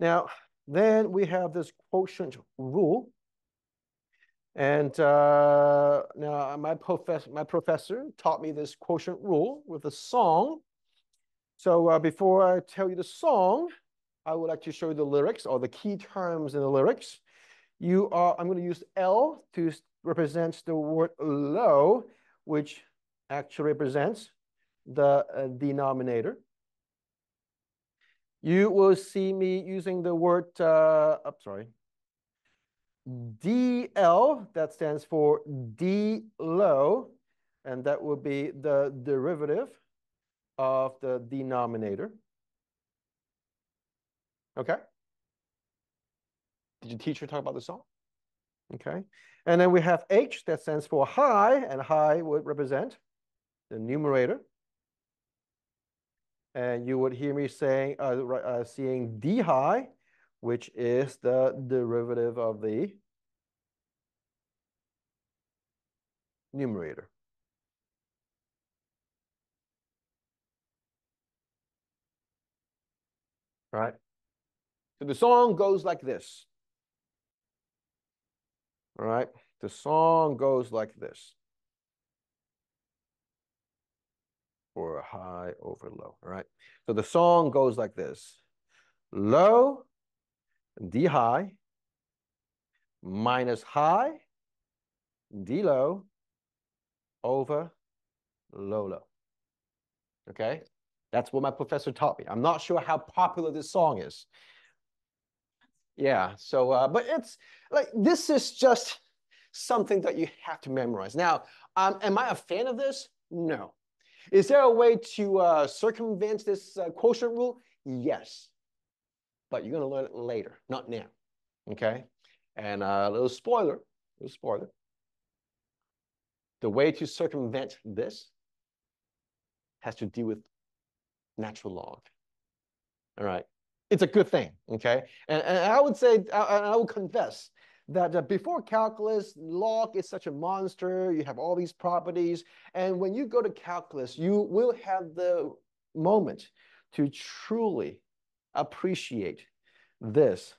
Now, then we have this quotient rule. And uh, now my professor, my professor taught me this quotient rule with a song. So uh, before I tell you the song, I would like to show you the lyrics or the key terms in the lyrics. You are, I'm going to use L to represent the word low, which actually represents the uh, denominator. You will see me using the word, uh, I'm sorry, DL, that stands for D low, and that will be the derivative of the denominator. Okay? Did your teacher talk about the song? Okay. And then we have H, that stands for high, and high would represent the numerator. And you would hear me saying, uh, uh, seeing D high, which is the derivative of the numerator. Right? So the song goes like this. All right? The song goes like this. Or high over low. All right? So the song goes like this. Low, D high, minus high, D low, over low low. Okay? That's what my professor taught me. I'm not sure how popular this song is. Yeah, so, uh, but it's like, this is just something that you have to memorize. Now, um, am I a fan of this? No. Is there a way to uh, circumvent this uh, quotient rule? Yes. But you're going to learn it later, not now. Okay? And uh, a little spoiler, little spoiler. The way to circumvent this has to do with natural log. All right. It's a good thing, okay? And, and I would say, I, I would confess that before calculus, log is such a monster. You have all these properties. And when you go to calculus, you will have the moment to truly appreciate this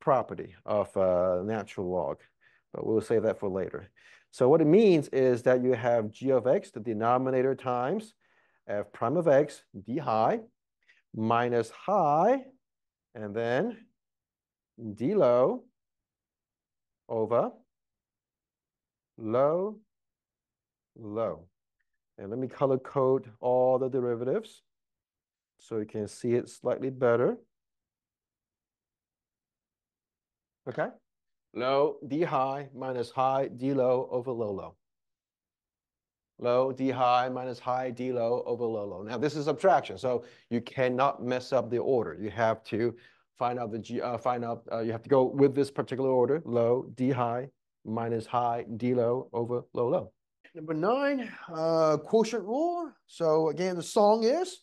property of uh, natural log. But we'll save that for later. So what it means is that you have g of x, the denominator times f prime of x, d high, minus high, and then d low over low, low. And let me color code all the derivatives so you can see it slightly better. Okay? Low, D high minus high, D low over low low. Low, D high minus high, D low over low low. Now this is subtraction, so you cannot mess up the order. You have to find out the G, uh, find out, uh, you have to go with this particular order, low, D high minus high, D low over low low. Number nine, uh, quotient rule. So again, the song is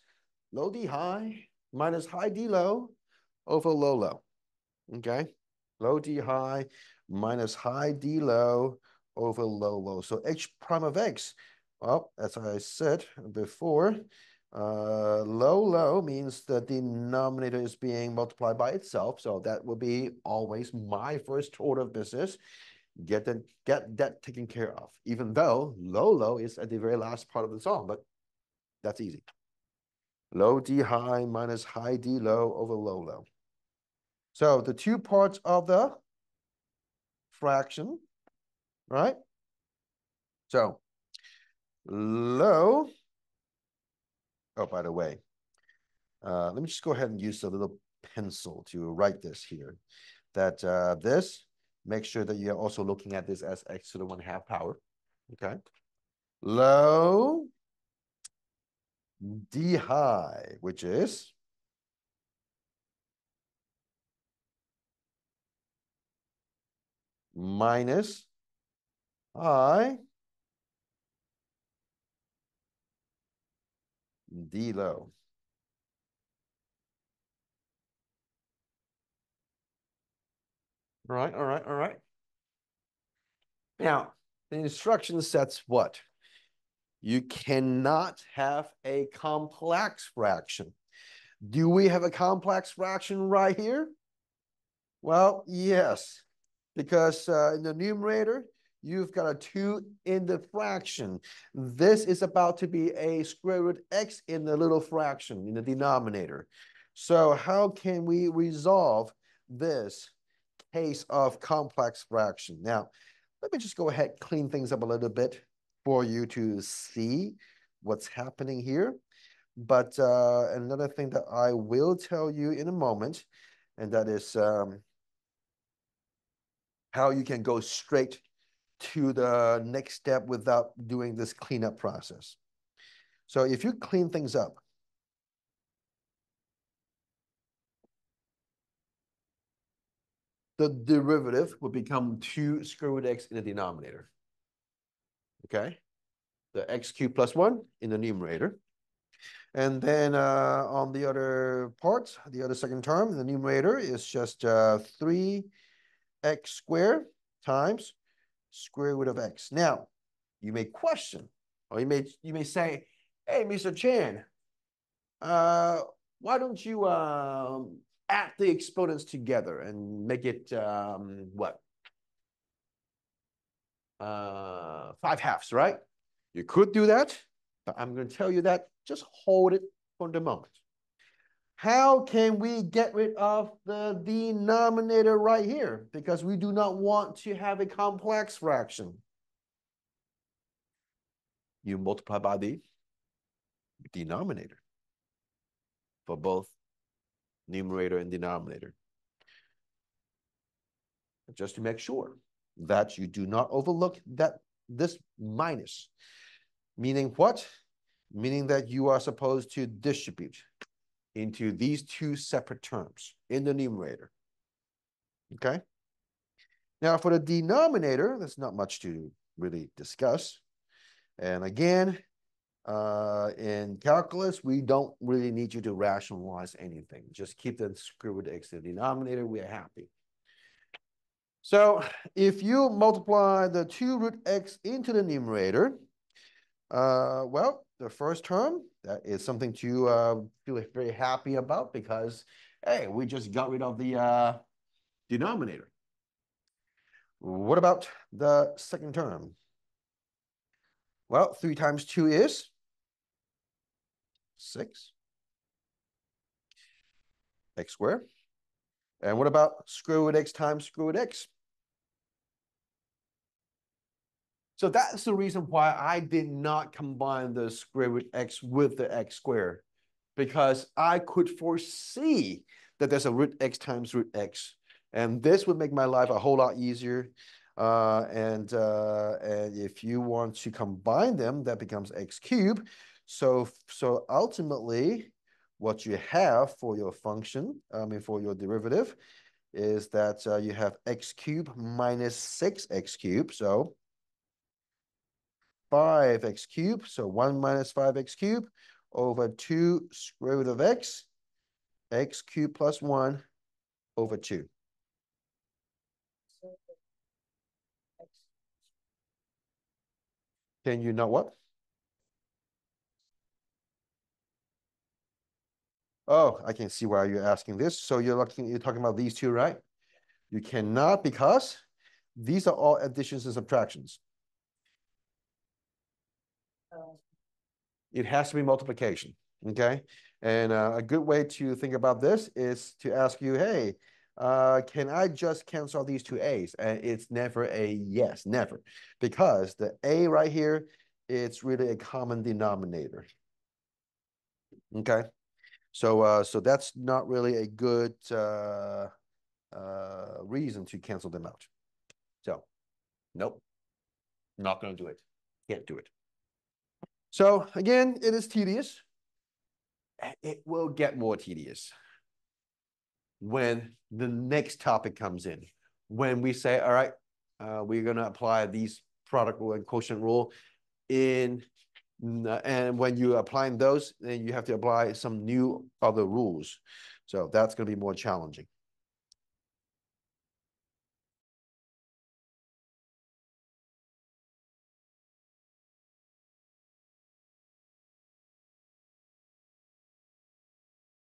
low D high minus high D low over low low. Okay low D high minus high D low over low low. So H prime of X, well, as I said before, uh, low low means that the denominator is being multiplied by itself. So that will be always my first order of business. Get that, get that taken care of, even though low low is at the very last part of the song, but that's easy. Low D high minus high D low over low low. So the two parts of the fraction, right? So low, oh, by the way, uh, let me just go ahead and use a little pencil to write this here. That uh, this, make sure that you're also looking at this as x to the one half power, okay? Low, d high, which is minus I D low. All right, all right, all right. Now, the instruction sets what? You cannot have a complex fraction. Do we have a complex fraction right here? Well, yes, because uh, in the numerator, you've got a 2 in the fraction. This is about to be a square root x in the little fraction, in the denominator. So how can we resolve this case of complex fraction? Now, let me just go ahead clean things up a little bit for you to see what's happening here. But uh, another thing that I will tell you in a moment, and that is um, how you can go straight to the next step without doing this cleanup process. So if you clean things up, the derivative would become 2 square root x in the denominator. Okay? The x cubed plus 1 in the numerator. And then uh, on the other part, the other second term, the numerator is just uh, 3x squared times square root of x. Now, you may question, or you may you may say, hey, Mr. Chan, uh, why don't you um, add the exponents together and make it um, what? Uh, five halves, right? You could do that, but I'm going to tell you that just hold it for the moment. How can we get rid of the denominator right here? Because we do not want to have a complex fraction. You multiply by the denominator for both numerator and denominator. Just to make sure that you do not overlook that this minus. Meaning what? Meaning that you are supposed to distribute into these two separate terms in the numerator. Okay? Now, for the denominator, there's not much to really discuss. And again, uh, in calculus, we don't really need you to rationalize anything. Just keep the square root x in the denominator. We are happy. So if you multiply the 2 root x into the numerator, uh, well, the first term, that is something to uh, feel very happy about because, hey, we just got rid of the uh, denominator. What about the second term? Well, 3 times 2 is 6. x squared. And what about square root x times square root x? So that's the reason why I did not combine the square root x with the x squared, because I could foresee that there's a root x times root x. And this would make my life a whole lot easier. Uh, and, uh, and if you want to combine them, that becomes x cubed. So, so ultimately, what you have for your function, I mean, for your derivative, is that uh, you have x cubed minus 6x cubed. So 5x cubed, so 1 minus 5x cubed over 2 square root of x, x cubed plus 1 over 2. Can you know what? Oh, I can see why you're asking this. So you're looking, you're talking about these two, right? You cannot because these are all additions and subtractions. It has to be multiplication, okay? And uh, a good way to think about this is to ask you, hey, uh, can I just cancel these two A's? And it's never a yes, never. Because the A right here, it's really a common denominator. Okay? So, uh, so that's not really a good uh, uh, reason to cancel them out. So, nope, not going to do it. Can't do it. So again, it is tedious. It will get more tedious when the next topic comes in. When we say, all right, uh, we're going to apply these product rule and quotient rule in, and when you're applying those, then you have to apply some new other rules. So that's going to be more challenging.